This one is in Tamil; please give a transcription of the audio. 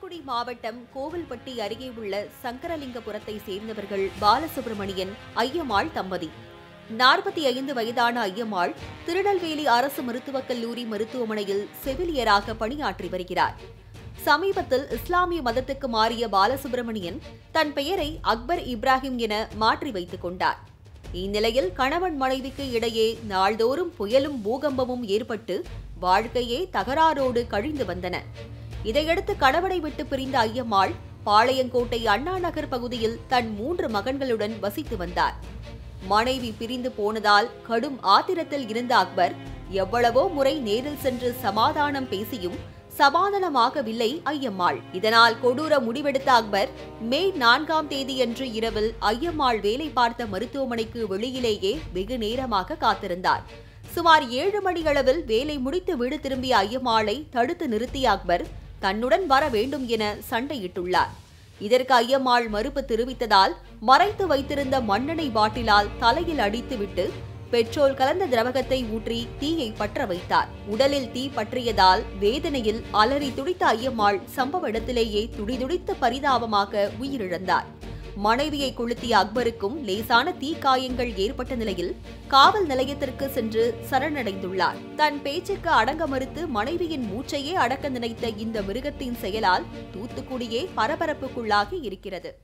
தூத்துக்குடி மாவட்டம் கோவில்பட்டி அருகே உள்ள சங்கரலிங்கபுரத்தை சேர்ந்தவர்கள் பாலசுப்ரமணியன் ஐயம்மாள் தம்பதி. நாற்பத்தி ஐந்து வயதான ஐயம்மாள் திருநெல்வேலி அரசு மருத்துவக் கல்லூரி மருத்துவமனையில் செவிலியராக பணியாற்றி வருகிறார். சமீபத்தில் இஸ்லாமிய மதத்துக்கு மாறிய பாலசுப்ரமணியன் தன் பெயரை அக்பர் இப்ராஹிம் என மாற்றி வைத்துக் கொண்டார். இந்நிலையில் கணவன் மனைவிக்கு இடையே நாள்தோறும் புயலும் பூகம்பமும் ஏற்பட்டு வாழ்க்கையே தகராறோடு கழிந்து வந்தன. இதையடுத்து கணவனை விட்டு பிரிந்த ஐயம்மாள் பாளையங்கோட்டை அண்ணா நகர் பகுதியில் தன் மூன்று மகன்களுடன் வசித்து வந்தார். மனைவி பிரிந்து போனதால் கடும் ஆத்திரத்தில் இருந்த அக்பர் எவ்வளவோ முறை நேரில் சென்று சமாதானம் பேசியும் சமாதானமாகவில்லை ஐயம்மாள். இதனால் கொடூர முடிவெடுத்த அக்பர் மே நான்காம் தேதியன்று இரவில் ஐயம்மாள் வேலை பார்த்த மருத்துவமனைக்கு வெளியிலேயே வெகு நேரமாக காத்திருந்தார். சுமார் ஏழு மணியளவில் வேலை முடித்து வீடு திரும்பிய ஐயம்மாளை தடுத்து நிறுத்திய அக்பர் தன்னுடன் வர வேண்டும் என சண்டையிட்டுள்ளார். இதற்கு ஐயம்மாள் மறுப்பு தெரிவித்ததால் மறைத்து வைத்திருந்த மண்ணெண்ணெய் பாட்டிலால் தலையில் அடித்துவிட்டு பெட்ரோல் கலந்த திரவகத்தை ஊற்றி தீயை பற்ற வைத்தார். உடலில் தீ பற்றியதால் வேதனையில் அலறி துடித்த ஐயம்மாள் சம்பவ இடத்திலேயே துடிதுடித்த பரிதாபமாக உயிரிழந்தார். மனைவியை கொளுத்திய அக்பருக்கும் லேசான தீக்காயங்கள் ஏற்பட்ட நிலையில் காவல் நிலையத்திற்கு சென்று சரணடைந்துள்ளார். தன் பேச்சுக்கு அடங்க மறுத்து மனைவியின் மூச்சையே அடக்க நினைத்த இந்த மிருகத்தின் செயலால் தூத்துக்குடியே பரபரப்புக்குள்ளாகி இருக்கிறது.